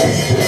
Gracias.